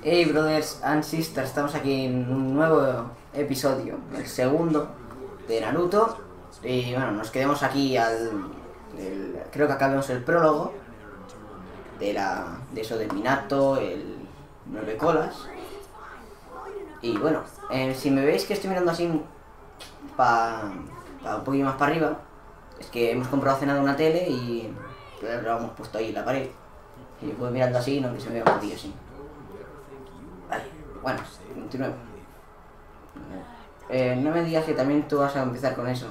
Hey brothers and sisters, estamos aquí en un nuevo episodio, el segundo de Naruto. Y bueno, nos quedemos aquí al. creo que acabemos el prólogo de la. de eso de Minato, el nueve colas. Y bueno, eh, si me veis que estoy mirando así para un poquito más para arriba, es que hemos comprado hace nada una tele y lo hemos puesto ahí en la pared. Y voy mirando así, no que se me vea así. Bueno, continuemos. Eh, no me digas que también tú vas a empezar con eso.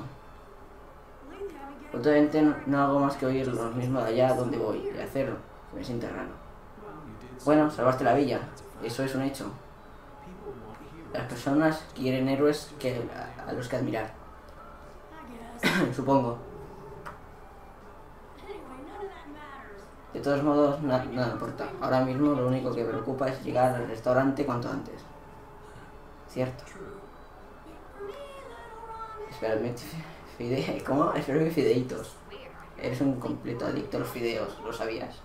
Últimamente no, hago más que oír lo mismo de allá donde voy y hacerlo. Me siento. Bueno, salvaste la villa. Eso es un hecho. Las personas quieren héroes que, a los que admirar. Supongo. De todos modos, na- nada importa. Ahora mismo lo único que preocupa es llegar al restaurante cuanto antes. ¿Cierto? Espérame, fide... ¿Cómo? Espérame fideitos. Eres un completo adicto a los fideos, ¿lo sabías?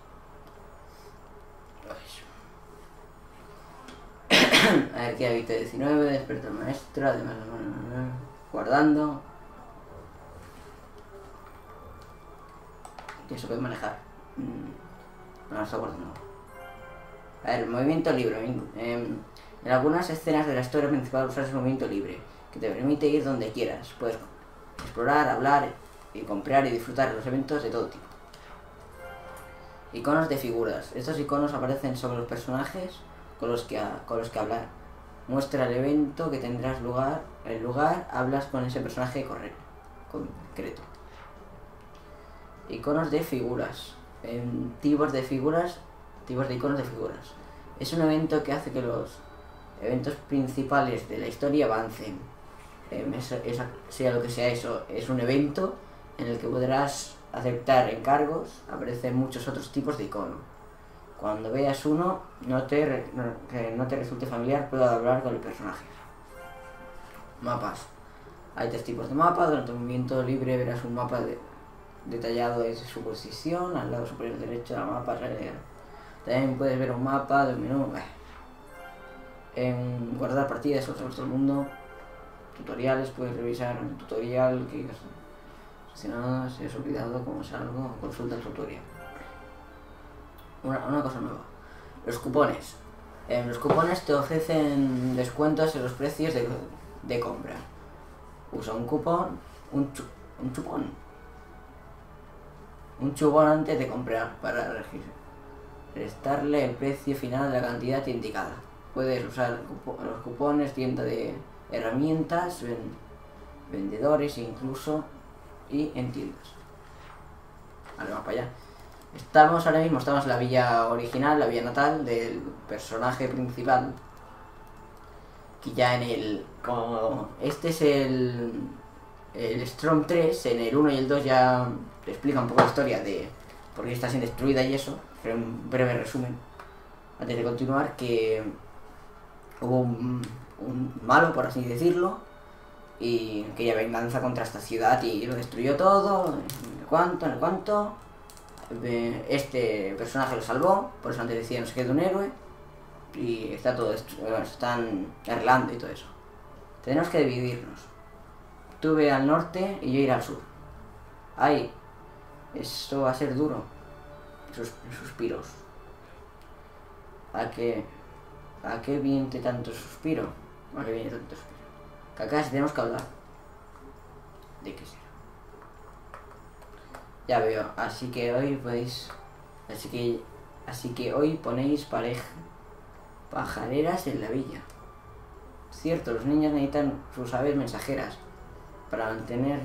A ver, ¿qué habita 19? Despertar maestro, además... Guardando. Y eso puede manejar. Mm, No, está guardando. A ver, movimiento libre. em, en algunas escenas de la historia principal usas el movimiento libre, que te permite ir donde quieras. Puedes explorar, hablar y comprar y disfrutar de los eventos de todo tipo. Iconos de figuras. Estos iconos aparecen sobre los personajes con los que, con los que hablar. Muestra el evento que tendrás lugar. El lugar, hablas con ese personaje corre- concreto. Iconos de figuras. En tipos de figuras, tipos de iconos de figuras. Es un evento que hace que los eventos principales de la historia avancen. Em, sea lo que sea eso, es un evento en el que podrás aceptar encargos. Aparecen muchos otros tipos de icono. Cuando veas uno, no te, que no te resulte familiar, puedo hablar con el personaje. Mapas. Hay tres tipos de mapa. Durante un movimiento libre verás un mapa de- detallado de su posición. Al lado superior derecho del mapa. eh, También puedes ver un mapa del menú. En guardar partidas, otro todo el mundo. Tutoriales, puedes revisar un tutorial que si no, si has olvidado cómo es algo, consulta el tutorial. Una, una cosa nueva. Los cupones. Eh, los cupones te ofrecen descuentos en los precios de, de compra. Usa un cupón, un, chu- un chupón. Un chupón antes de comprar para. Restarle el precio final de la cantidad indicada. Puedes usar los cupones, tienda de herramientas, ven- vendedores incluso y en tiendas. Vale, vamos para allá. Estamos ahora mismo, estamos en la villa original, la villa natal del personaje principal. Que ya en el. Este es el. El Storm 3, en el 1 y el 2 ya te explica un poco la historia de por qué está siendo destruida y eso. Pero un breve resumen. Antes de continuar, que hubo un, un malo, por así decirlo, y quería venganza contra esta ciudad y lo destruyó todo, no sé cuánto. Eh, Este personaje lo salvó, por eso antes decía no sé qué de un héroe, y está todo bueno, están arreglando y todo eso. Tenemos que dividirnos. Tú ve al norte y yo ir al sur. Ay, esto va a ser duro. Sus, suspiros. ¿A qué? ¿A qué viene tanto suspiro? ¿A qué viene tanto suspiro? Cacas, tenemos que hablar. ¿De qué será? Ya veo, así que hoy podéis. Así que. Así que hoy ponéis pareja. Pajareras en la villa. Cierto, los niños necesitan sus aves mensajeras para, mantener,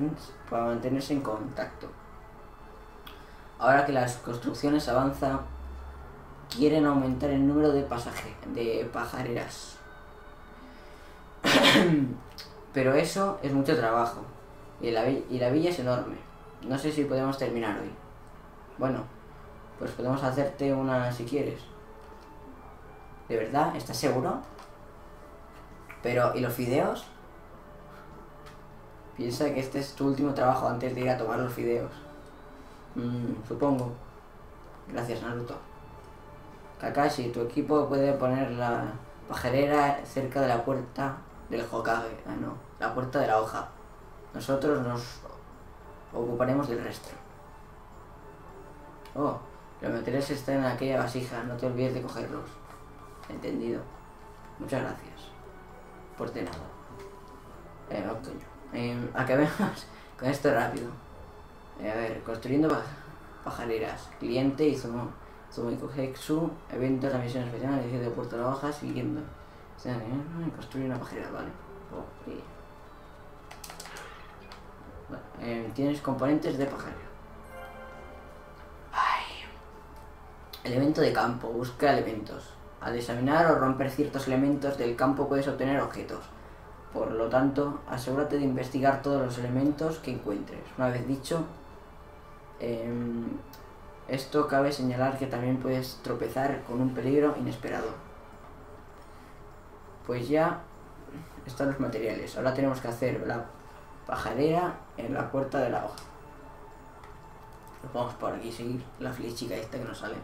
para mantenerse en contacto. Ahora que las construcciones avanzan, quieren aumentar el número de pasaje, de pajareras. Pero eso es mucho trabajo. Y la, y la villa es enorme. No sé si podemos terminar hoy. Bueno, pues podemos hacerte una si quieres. ¿De verdad? ¿Estás seguro? Pero, ¿y los fideos? Piensa que este es tu último trabajo antes de ir a tomar los fideos. Mm, supongo. Gracias, Naruto. Kakashi, tu equipo puede poner la pajarera cerca de la puerta del Hokage. Ah, no, la puerta de la hoja. Nosotros nos ocuparemos del resto. Oh, los materiales están en aquella vasija, no te olvides de cogerlos. Entendido. Muchas gracias. Por de nada. Eh, no. Eh, acabemos con esto rápido. Eh, a ver, construyendo pa- pajareras. Cliente y Zumo. Zumiko Hexu. Eventos, la misión especial, edición de Puerto Hoja, siguiendo. O sea, eh, Construir una pajarera, vale. Oh, y- Vale, eh, tienes componentes de pajarera. Elemento de campo. Busca elementos. Al examinar o romper ciertos elementos del campo puedes obtener objetos. Por lo tanto, asegúrate de investigar todos los elementos que encuentres. Una vez dicho, em, esto cabe señalar que también puedes tropezar con un peligro inesperado. Pues ya están los materiales. Ahora tenemos que hacer la pajarera en la puerta de la hoja. Nos vamos por aquí, seguir la flechica esta que nos sale.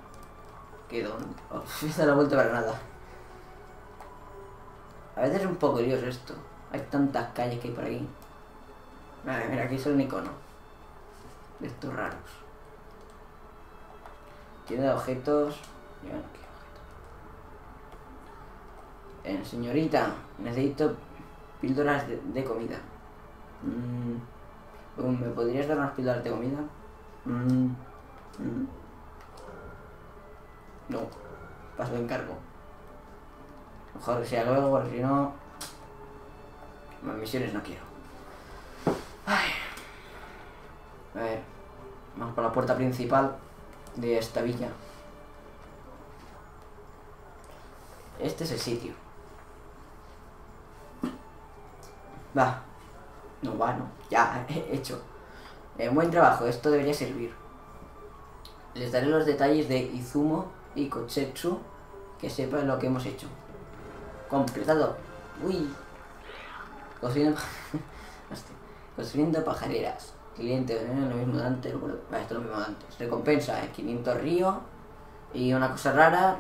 Que don... Oh, se la vuelta para nada. A veces es un poco lioso esto. Hay tantas calles que hay por aquí. Vale, mira, aquí es un icono. De estos raros. Tiene objetos. y bueno, ¿qué objeto? Eh, señorita, necesito píldoras de, de comida. Mm, um, ¿Me podrías dar unas píldoras de comida? Mm, mm. No, paso de encargo. Mejor que sea luego, porque si no. Más misiones no quiero. A ver, vamos por la puerta principal de esta villa. Este es el sitio. Va. No va, no. Ya, he hecho. Eh, buen trabajo, esto debería servir. Les daré los detalles de Izumo y Kotsetsu que sepan lo que hemos hecho. Completado. Uy. Construyendo, pajareras. Cliente, ¿eh? lo mismo de antes. bueno, va, esto es lo mismo de antes. Recompensa, eh, 500 río. Y una cosa rara,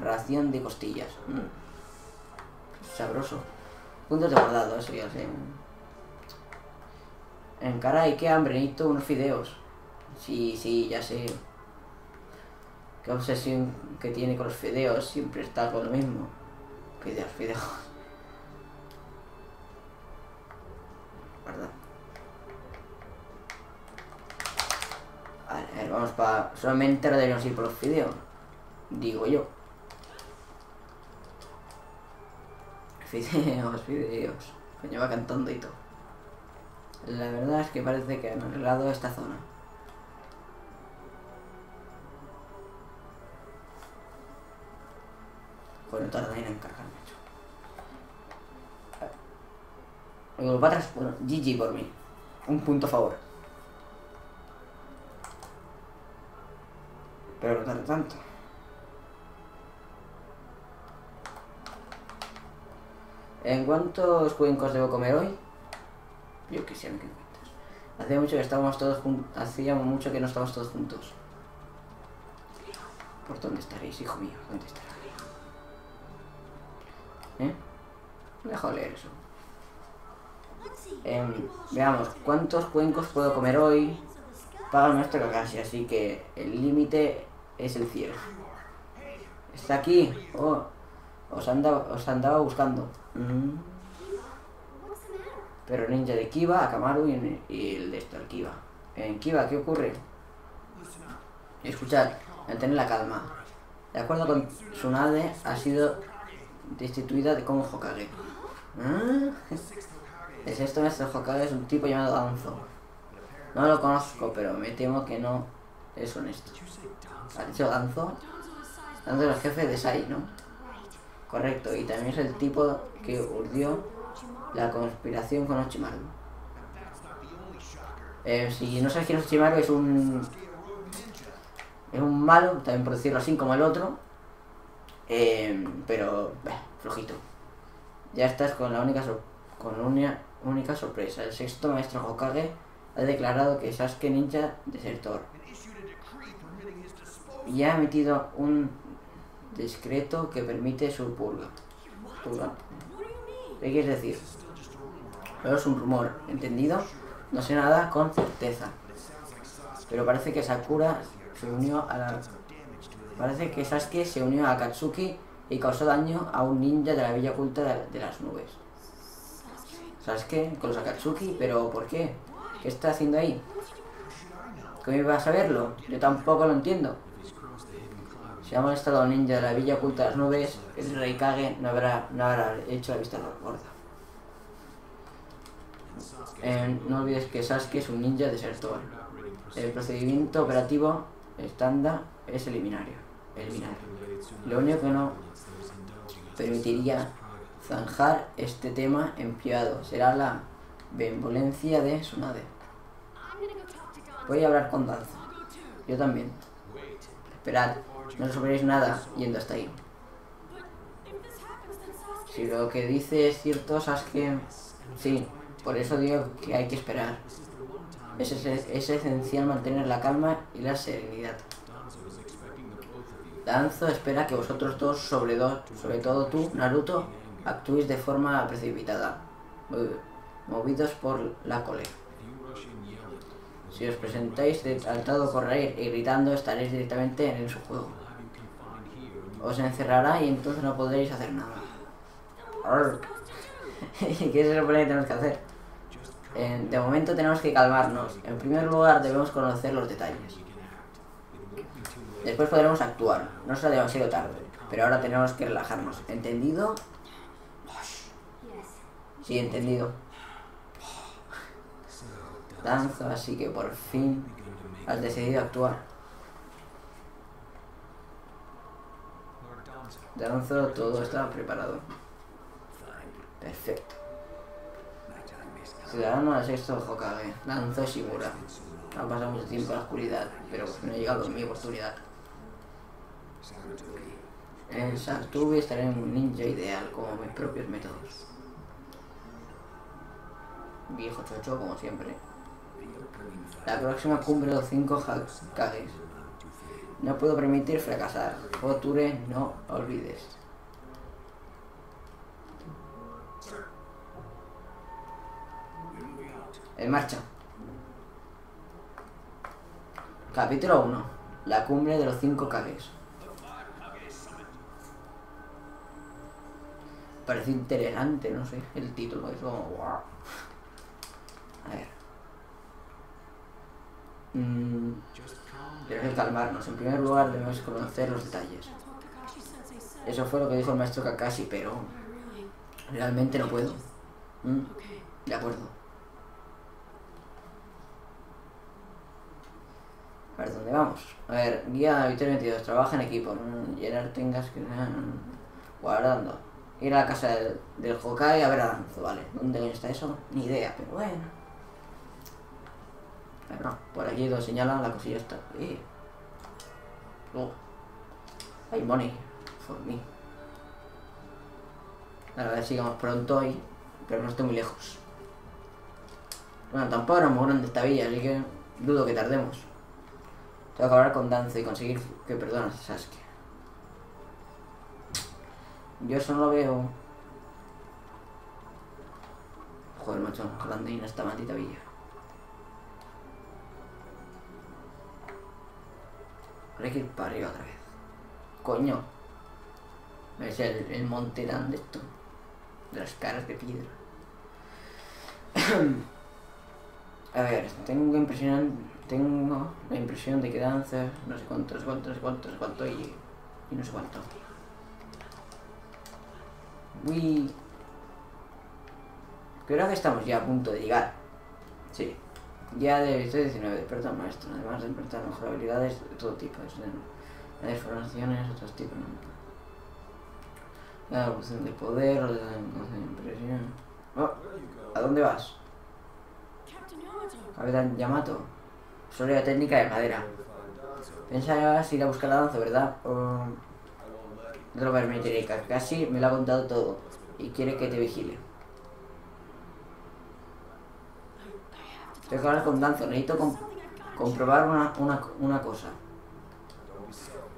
ración de costillas. Mm. Sabroso. Puntos de guardado, eso ya sé. En caray, qué hambre, necesito unos fideos. Sí, sí, ya sé. Qué obsesión que tiene con los fideos, siempre está con lo mismo. Fideos, fideos. Solamente ahora deberíamos ir por los fideos. Digo yo. Fideos, fideos. Coño, va cantando y todo. La verdad es que parece que han arreglado esta zona. Joder, no tarda en encargar, macho. Luego para atrás, bueno, GG por mí. Un punto favor. Pero no tanto. ¿En cuántos cuencos debo comer hoy? Yo sé, ¿qué cuentas? Hacía mucho que estábamos todos juntos. Hacía mucho que no estábamos todos juntos. ¿Por dónde estaréis, hijo mío? ¿Dónde estaréis? ¿Eh? Dejo leer eso. Em, veamos, ¿cuántos cuencos puedo comer hoy? Paga nuestro Kakashi, así que el límite es el cielo. ¿Está aquí? Oh, os andaba, os andaba buscando. Mm. Pero ninja de Kiba, Akamaru y, y el de esto, el Kiba. En Kiba, ¿qué ocurre? Escuchad, mantener la calma. De acuerdo con Tsunade, ha sido destituida de como Hokage. ¿Ah? El sexto maestro Hokage es un tipo llamado Danzo. No lo conozco, pero me temo que no es honesto. ¿Ha dicho Danzo? Danzo es el jefe de Sai, ¿no? Correcto, y también es el tipo que urdió la conspiración con Ochimaru. Eh, si no sabes quién es Ochimaru, es un... Es un malo, también por decirlo así, como el otro. Eh, pero, bah, flojito. Ya estás con la única, sor- con única sorpresa. El sexto maestro Hokage ha declarado que Sasuke Ninja desertor. Y ha emitido un discreto que permite su purga. ¿Qué quieres decir? Solo es un rumor, ¿entendido? No sé nada con certeza. Pero parece que Sakura se unió a la... Parece que Sasuke se unió a Katsuki y causó daño a un ninja de la villa oculta de las nubes. Sasuke con los Akatsuki, pero ¿por qué? ¿Qué está haciendo ahí? ¿Cómo iba a saberlo? Yo tampoco lo entiendo. Si ha molestado a ninja de la villa oculta de las nubes, el rey Kage no habrá, no habrá hecho la vista gorda. Eh, no olvides que Sasuke es un ninja desertor. El procedimiento operativo estándar es eliminario. eliminar. Lo único que no permitiría zanjar este tema en será la benevolencia de Tsunade. Voy a hablar con Danza. Yo también. Esperad, no resolveréis nada yendo hasta ahí. Si lo que dice es cierto, Sasuke... Sí, por eso digo que hay que esperar. Es, es, es esencial mantener la calma y la serenidad. Danzo espera que vosotros dos, sobre, do, sobre todo tú, Naruto, actuéis de forma precipitada, movidos por la cólera. Si os presentáis saltado correr y gritando, estaréis directamente en su juego. Os encerrará y entonces no podréis hacer nada. ¿Qué se supone que tenemos que hacer? de momento tenemos que calmarnos. En primer lugar debemos conocer los detalles. Después podremos actuar. No será demasiado tarde. Pero ahora tenemos que relajarnos. ¿Entendido? Sí, entendido. Danzo, así que por fin has decidido actuar. Danzo, todo está preparado. Perfecto. Ciudadano al sexto Hokage, Danzo Shimura. Ha pasado mucho tiempo en la oscuridad, pero no ha llegado mi oportunidad. En Sartubi estaré en un ninja ideal, como mis propios métodos. Viejo chocho, como siempre. La próxima cumbre de los cinco Hages. No puedo permitir fracasar. Oture, no olvides. En marcha. Capítulo 1. La cumbre de los cinco Kages. Parece interesante, no sé, el título, es como wow. A ver. Mm, tenemos que calmarnos. En primer lugar debemos conocer los detalles. Eso fue lo que dijo el maestro Kakashi, pero realmente no puedo. Mm, de acuerdo. A ver, ¿dónde vamos? A ver, guía Victoria 22, trabaja en equipo. Llenar tengas que... Guardando. Ir a la casa del, del Hokai a ver a Danzo, vale. ¿Dónde está eso? Ni idea, pero bueno. No, por aquí lo señalan, la cosilla está. Eh. Oh. Hay money for me. A ver si llegamos pronto hoy, pero no estoy muy lejos. Bueno, tampoco era muy grande esta villa, así que dudo que tardemos. Tengo que hablar con Danzo y conseguir que perdones a Sasuke. Yo eso no lo veo. Joder, macho, grande en esta maldita villa. Hay que ir para arriba otra vez. Coño. Es el, el monte de esto. De las caras de piedra. A ver, tengo impresión, tengo la impresión de que danza no sé cuánto, no sé cuánto, no sé cuánto, no sé cuánto y, y no sé cuánto. Uy. Creo que estamos ya a punto de llegar. Sí. Ya de 19, despertar maestro, además de despertar mejor habilidades de todo tipo, de, de formaciones, otros tipos. La evolución de poder, la de impresión. Oh, ¿A dónde vas? Capitán Yamato. Solo la técnica de madera. Pensabas ir a buscar la danza, ¿verdad? O... No permitiré, casi me lo ha contado todo y quiere que te vigile. Tengo que hablar con Danzo, necesito comprobar una, una, una cosa.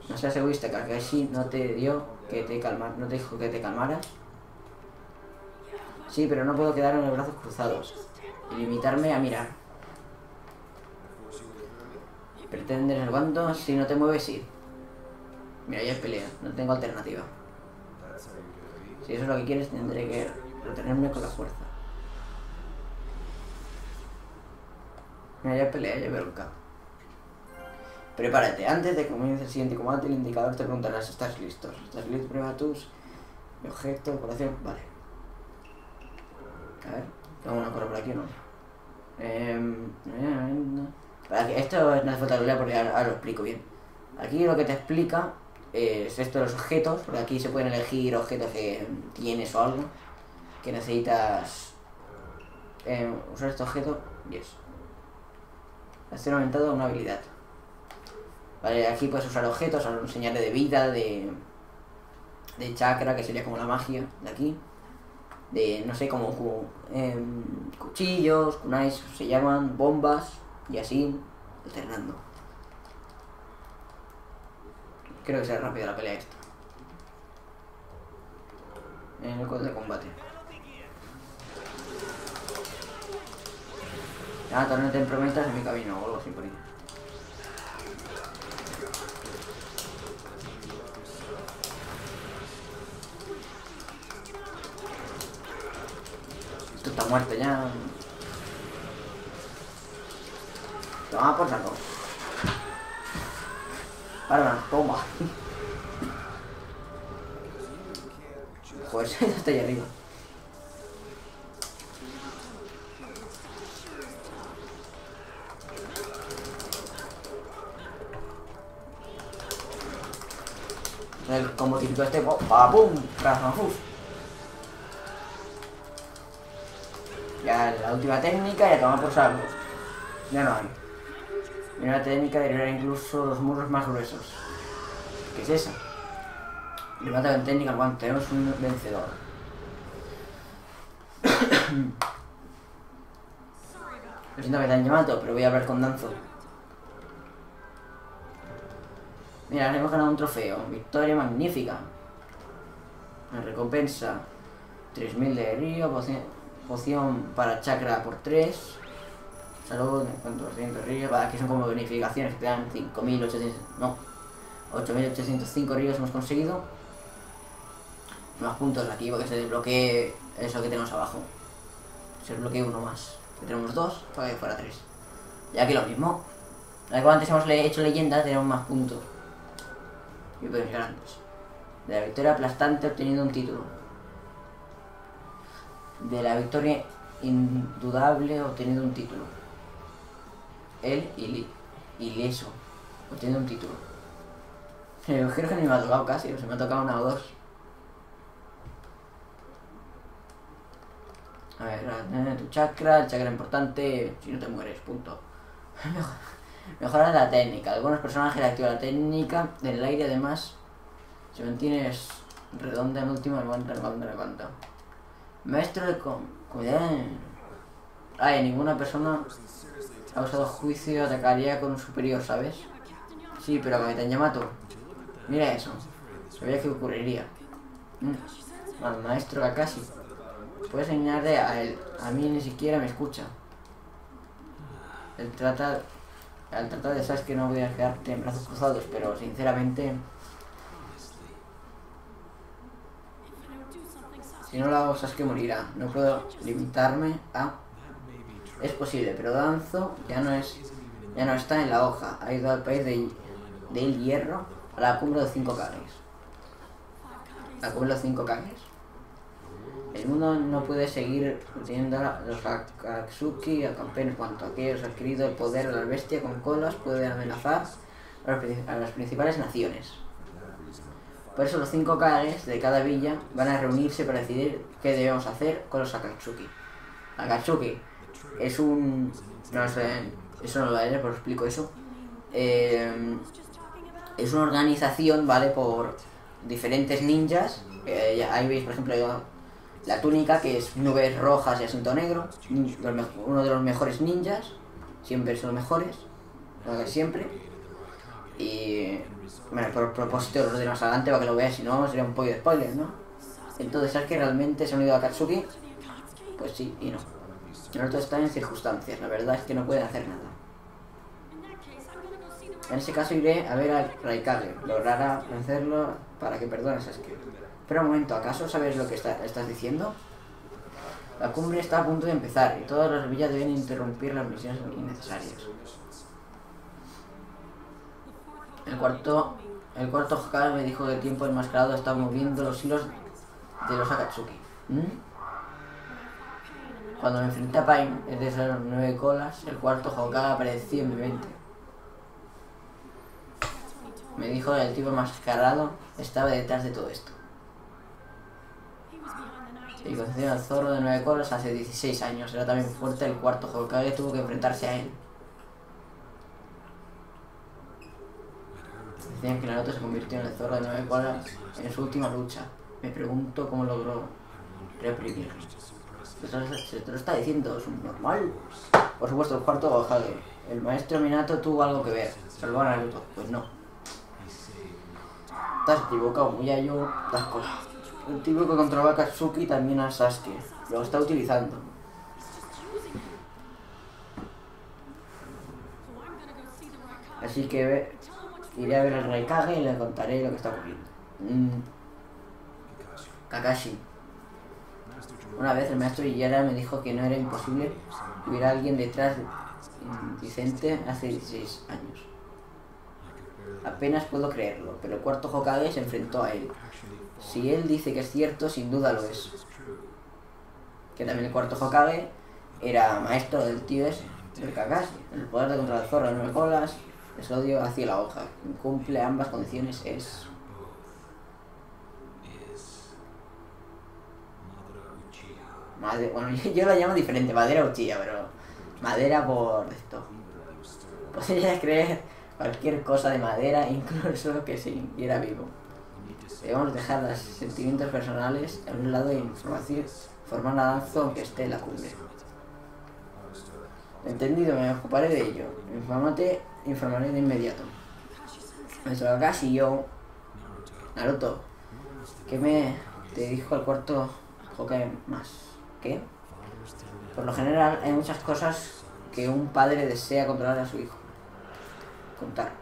No seas egoísta, Kakashi no te dio que te calmar, no te dijo que te calmaras. Sí, pero no puedo quedar en los brazos cruzados y limitarme a mirar. ¿Pretendes el bando? Si no te mueves, sí. Mira, ya es pelea, no tengo alternativa. Si eso es lo que quieres, tendré que retenerme con la fuerza. Mira, ya es pelea, ya cap. Prepárate, antes de que comience el siguiente combate, el indicador te preguntará si estás listo. ¿Estás listo? Prueba tus objeto, decoración, vale. A ver, tengo una cosa por aquí o no. Em, esto que lo lea porque ahora, lo explico bien. Aquí lo que te explica es esto de los objetos, porque aquí se pueden elegir objetos que tienes o algo que necesitas eh, usar este objeto y es hacer aumentado una habilidad. Vale, aquí puedes usar objetos, un señal de vida, de, de chakra, que sería como la magia de aquí. De, no sé, como, em, cuchillos, kunais, se llaman, bombas, y así, alternando. Creo que será rápida la pelea esta. En el código de combate. Ah, también te prometas en mi camino o algo así por ahí. Esto está muerto ya. Toma por saco. Ahora, toma. Joder, está ahí arriba. El combo típico este, pa pum, Razanfus. Ya la última técnica ya toma por salvo. Ya no hay. Y técnica de incluso los muros más gruesos. ¿Qué es esa? Levanta con técnica cuando tenemos un vencedor. Lo siento que te han llamado, pero voy a hablar con Danzo. Mira, hemos ganado un trofeo. Victoria magnífica. La recompensa. 3000 de río, poción, poción para chakra por 3. Salud, encuentro 200 ríos. Aquí son como bonificaciones que te dan 5800. No. 8805 ríos hemos conseguido. Más puntos aquí porque se desbloquee eso que tenemos abajo. Se desbloquee uno más. Que tenemos dos para que fuera tres. Y aquí lo mismo. Antes hemos hecho leyenda, tenemos más puntos y grandes. De la victoria aplastante obteniendo un título. De la victoria indudable obteniendo un título. Él y ileso obteniendo un título. Creo que ni me ha tocado casi, se me ha tocado una o dos. A ver, tu chakra, el chakra importante, si no te mueres, punto. Mejora la técnica. Algunos personajes activan la técnica del aire además. Si mantienes redonda en última, levanta, levanta, levanta. Maestro de cuidado. Ay, ninguna persona ha usado juicio atacaría con un superior, ¿sabes? Sí, pero Capitán Yamato. Mira eso. Sabía que ocurriría. Mm. Maestro Kakashi. Puedes enseñarle a él. A mí ni siquiera me escucha. Él trata al tratar de sabes que no voy a quedarte en brazos cruzados, pero sinceramente... Si no lo hago, sabes que morirá. No puedo limitarme a... Es posible, pero Danzo ya no es... Ya no está en la hoja. Ha ido al país de, del hierro a la cumbre de 5 cagues. La cumbre de 5 cagues. El mundo no puede seguir teniendo los Akatsuki a campeones cuanto aquellos adquirido el poder de la bestia con colas puede amenazar a las principales naciones. Por eso los cinco Kages de cada villa van a reunirse para decidir qué debemos hacer con los Akatsuki. Akatsuki es un... no sé, eso no lo leer, pero explico eso. Eh, es una organización, ¿vale? Por diferentes ninjas. Eh, ahí veis, por ejemplo, la túnica, que es nubes rojas y asunto negro. Uno de los mejores ninjas. Siempre son los mejores. Siempre. Y Bueno, por propósito lo ordenas adelante para que lo veas, si no sería un poco de spoiler, ¿no? Entonces, ¿sabes que realmente se ha unido a Katsuki? Pues sí y no. Naruto está en circunstancias, la verdad es que no pueden hacer nada. En ese caso iré a ver al Raikage, logrará vencerlo para que perdone a Sasuke. Pero un momento, ¿acaso sabes lo que está- estás diciendo? La cumbre está a punto de empezar y todas las villas deben interrumpir las misiones innecesarias. El cuarto, el cuarto Hokage me dijo que el tiempo enmascarado está moviendo los hilos de los Akatsuki. ¿Mm? Cuando me enfrenté a Pain, es de esas nueve colas, el cuarto Hokage apareció en mi mente. Me dijo que el tipo enmascarado estaba detrás de todo esto. Y concedió al zorro de nueve colas hace 16 años. Era también fuerte, el cuarto Hokage tuvo que enfrentarse a él. Decían que Naruto se convirtió en el zorro de nueve colas en su última lucha. Me pregunto cómo logró reprimirlo. Lo- se te lo está diciendo, es un normal. Por supuesto, el cuarto Hokage. El maestro Minato tuvo algo que ver. Salvó a Naruto. Pues no. Estás equivocado, Muyayo. Las cosas. El tipo que controlaba a Katsuki también a Sasuke. Lo está utilizando. Así que iré a ver al Raikage y le contaré lo que está ocurriendo. Mm. Kakashi. Una vez el maestro Iyara me dijo que no era imposible que hubiera alguien detrás de Vicente hace 16 años. Apenas puedo creerlo, pero el cuarto Hokage se enfrentó a él. Si él dice que es cierto, sin duda lo es. Que también el cuarto Hokage era maestro del tío ese, del Kakashi. El poder de controlar el zorro nueve colas, es odio hacia la hoja. Cumple ambas condiciones es... Madre, bueno, yo, la llamo diferente, madera Uchiha, pero madera por esto. Podría creer cualquier cosa de madera, incluso que se era vivo. Debemos dejar los sentimientos personales a un lado y información, formar la danza aunque esté en la cumbre. Entendido, me ocuparé de ello. Infórmate, informaré de inmediato. Nuestro Kakashi y yo, Naruto, ¿qué me te dijo el cuarto Hokage más? ¿Qué? Por lo general hay muchas cosas que un padre desea controlar a su hijo. Contar.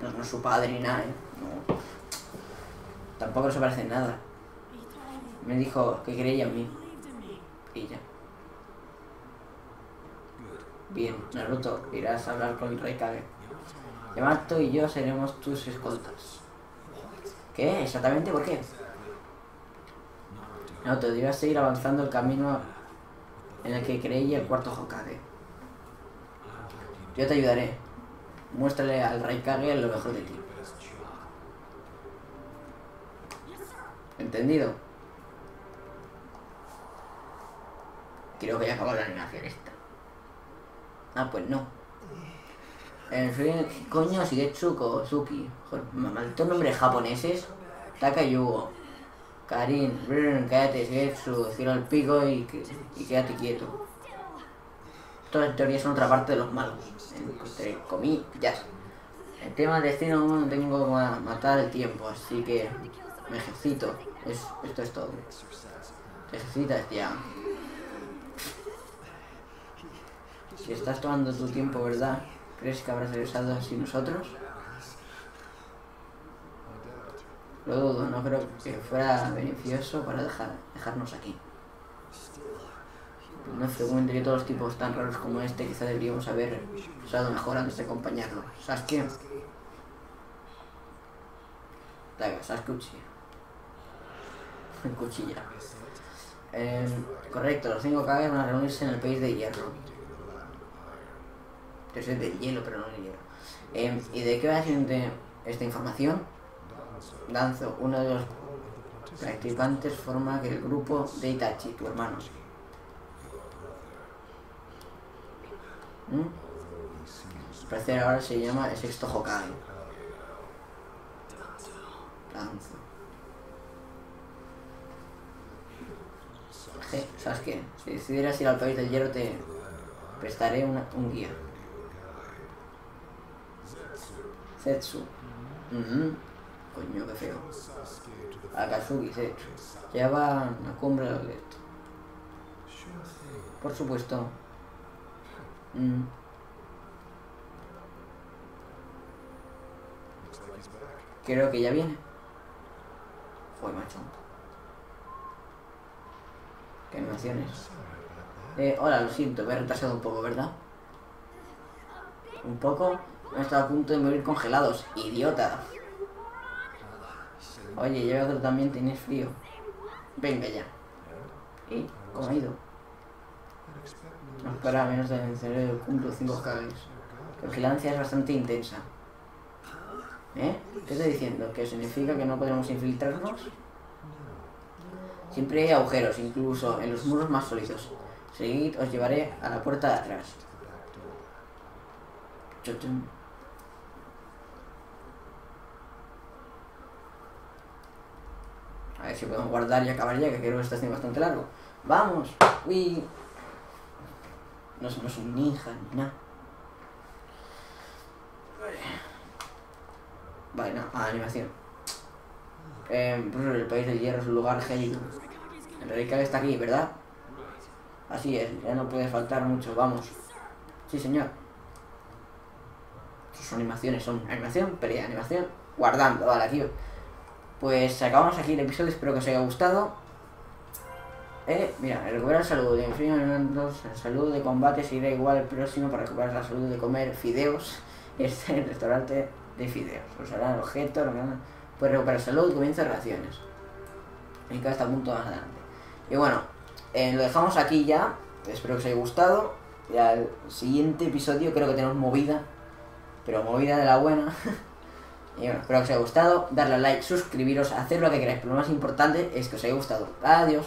No, no su padre ni nada, ¿eh? No. Tampoco se parece nada. Me dijo que creía en mí. Y ya. Bien, Naruto, irás a hablar con el Rey Kage. Yamato y yo seremos tus escoltas. ¿Qué? ¿Exactamente por qué? Naruto, debes seguir avanzando el camino en el que creía el cuarto Hokage. Yo te ayudaré. Muéstrale al Raikage lo mejor de ti. ¿Entendido? Creo que ya acabó la animación esta. Ah, pues no. En fin, coño, Shigetsu Kosuki. Joder, malditos nombres japoneses. Takayugo. Karin, brr, cállate, Shigetsu, cierra el pico y, y quédate quieto. Todas en teoría son otra parte de los malos. Entre comillas. El tema del destino no tengo ma- matar el tiempo, así que me ejercito. Es- esto es todo. Te ejercitas ya. Si estás tomando tu tiempo, ¿verdad? ¿Crees que habrás regresado sin nosotros? Lo dudo, no creo que fuera beneficioso para dejar, dejarnos aquí. No es frecuente que todos los tipos tan raros como este quizá deberíamos haber usado mejor antes de acompañarlo. ¿Sabes qué? Daga, Sasuke. Cuchilla. Eh, correcto, los cinco Kage van a reunirse en el país de hierro. Yo soy del hielo, pero no del hierro. Eh, ¿Y de qué va de esta información? Danzo, uno de los participantes forma que el grupo de Itachi, tu hermano. ¿Mm? Parece que ahora se llama el sexto Hokage. Danzo. Je, ¿Sabes qué? Si decidieras ir al país del hierro te prestaré una- un guía. Zetsu. Mhm. Coño, qué feo. Akatsuki, Zetsu. Ya va a la cumbre esto. Por supuesto. Mm. Creo que ya viene. Joder, macho. Qué animaciones. Eh, hola, lo siento, me he retrasado un poco, ¿verdad? Un poco. He estado a punto de morir congelados. Idiota. Oye, yo tú también tienes frío. Venga ya. ¿Y cómo ha ido? No espera menos de vencer el cumplo 5 kgs. La vigilancia es bastante intensa. ¿Eh? ¿Qué estoy diciendo? ¿Que significa que no podremos infiltrarnos? Siempre hay agujeros, incluso en los muros más sólidos. Seguid, os llevaré a la puerta de atrás. A ver si podemos guardar y acabar ya, que creo que está bastante largo. ¡Vamos! ¡Uy! No somos un ninja ni nada. Vale, no, ah, animación. Eh, el país del hierro es un lugar gélido. El radical está aquí, ¿verdad? Así es, ya no puede faltar mucho, vamos. Sí, señor. Sus animaciones son animación, pelea, animación, guardando, vale, aquí. Pues acabamos aquí el episodio, espero que os haya gustado. Eh, mira, recuperar salud, en fin, el salud de combate seguirá igual el próximo para recuperar la salud de comer fideos. Este es el restaurante de fideos. Usará el objeto, lo que pues recuperar salud, comienza relaciones. Y cada está punto más adelante. Y bueno, eh, lo dejamos aquí ya. Espero que os haya gustado. Ya el siguiente episodio creo que tenemos movida. Pero movida de la buena. y bueno, espero que os haya gustado. Darle a like, suscribiros, hacer lo que queráis. Pero lo más importante es que os haya gustado. Adiós.